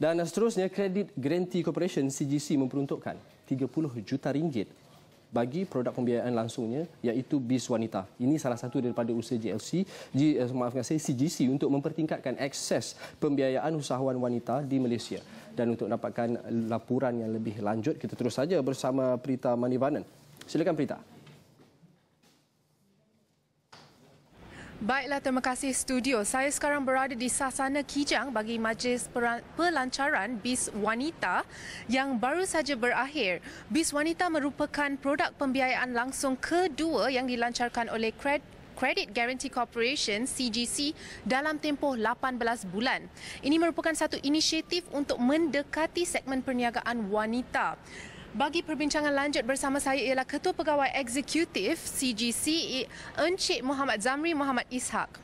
Dan seterusnya, Credit Guarantee Corporation CGC memperuntukkan 30 juta ringgit bagi produk pembiayaan langsungnya iaitu BIS Wanita. Ini salah satu daripada usaha GLC, G, eh, maafkan saya, CGC untuk mempertingkatkan akses pembiayaan usahawan wanita di Malaysia. Dan untuk dapatkan laporan yang lebih lanjut, kita terus saja bersama Prita Manivanan. Silakan Prita. Baiklah, terima kasih studio. Saya sekarang berada di Sasana Kijang bagi majlis pelancaran BIS Wanita yang baru saja berakhir. BIS Wanita merupakan produk pembiayaan langsung kedua yang dilancarkan oleh Credit Guarantee Corporation CGC dalam tempoh 18 bulan. Ini merupakan satu inisiatif untuk mendekati segmen perniagaan wanita. Bagi perbincangan lanjut bersama saya ialah Ketua Pegawai Eksekutif CGC Encik Muhammad Zamri Muhammad Ishak.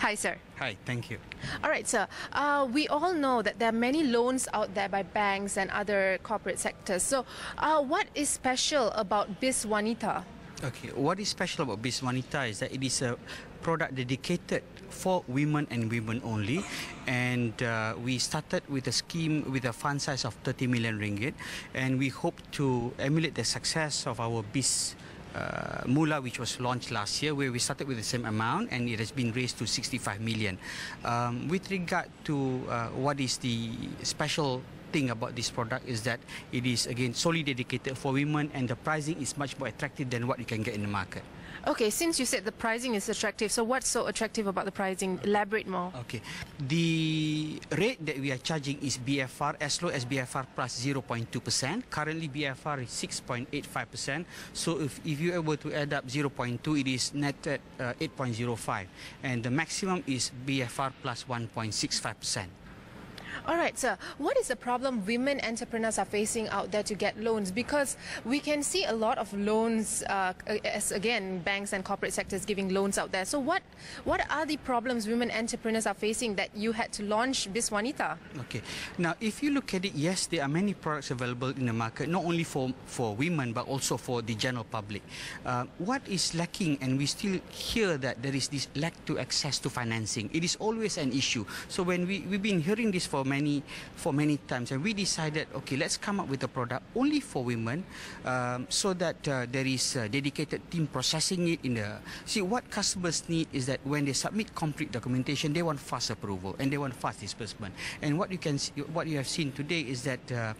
Hi, sir. Hi, thank you. All right, sir. Uh, we all know that there are many loans out there by banks and other corporate sectors. So, uh, what is special about BIS Wanita? Okay, what is special about BIS Wanita is that it is a product dedicated for women and women only and uh, we started with a scheme with a fund size of 30 million ringgit and we hope to emulate the success of our BIS uh, Mula, which was launched last year, where we started with the same amount and it has been raised to 65 million. Um, with regard to uh, what is the special thing about this product is that it is again solely dedicated for women and the pricing is much more attractive than what you can get in the market. Okay, since you said the pricing is attractive, so what's so attractive about the pricing? Elaborate more. Okay, the rate that we are charging is BFR as low as BFR plus 0.2%. Currently, BFR is 6.85%. So if, if you able to add up 0.2, it is netted uh, 8.05. And the maximum is BFR plus 1.65%. All right, sir. What is the problem women entrepreneurs are facing out there to get loans? Because we can see a lot of loans, uh, as again, banks and corporate sectors giving loans out there. So, what what are the problems women entrepreneurs are facing that you had to launch BIS Wanita? Okay. Now, if you look at it, yes, there are many products available in the market, not only for for women but also for the general public. Uh, what is lacking, and we still hear that there is this lack to access to financing. It is always an issue. So when we we've been hearing this for many for many times. And we decided okay let's come up with a product only for women um, so that uh, there is a dedicated team processing it in the see what customers need is that when they submit complete documentation they want fast approval and they want fast disbursement. And what you can see, what you have seen today is that uh,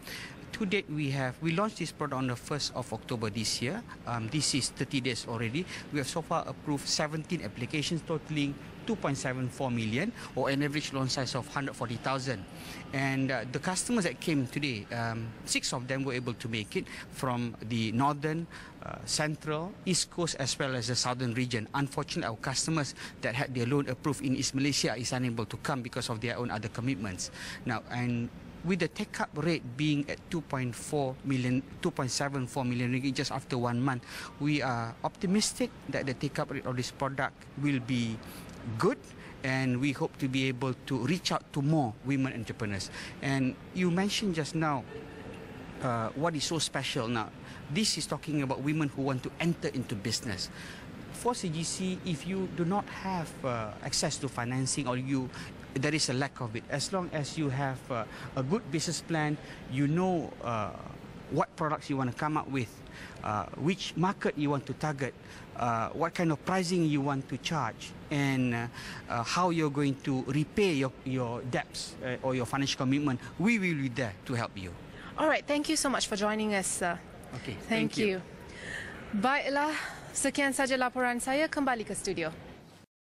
to date we have we launched this product on the 1st of October this year. Um, this is 30 days already. We have so far approved 17 applications totaling 2.74 million or an average loan size of 140,000 and uh, the customers that came today um, six of them were able to make it from the northern uh, central east coast as well as the southern region. Unfortunately our customers that had their loan approved in east malaysia is unable to come because of their own other commitments. Now and with the take up rate being at 2.4 million 2.74 million ringgit just after one month we are optimistic that the take up rate of this product will be good and we hope to be able to reach out to more women entrepreneurs. And you mentioned just now uh, what is so special now. This is talking about women who want to enter into business. For CGC if you do not have uh, access to financing or you there is a lack of it. As long as you have uh, a good business plan, you know uh, what products you want to come up with, uh, which market you want to target, uh, what kind of pricing you want to charge, and uh, uh, how you're going to repay your, your debts or your financial commitment, we will be there to help you. All right, thank you so much for joining us. Sir. Okay, thank, thank you. you. Baiklah, sekian saja laporan saya kembali ke studio.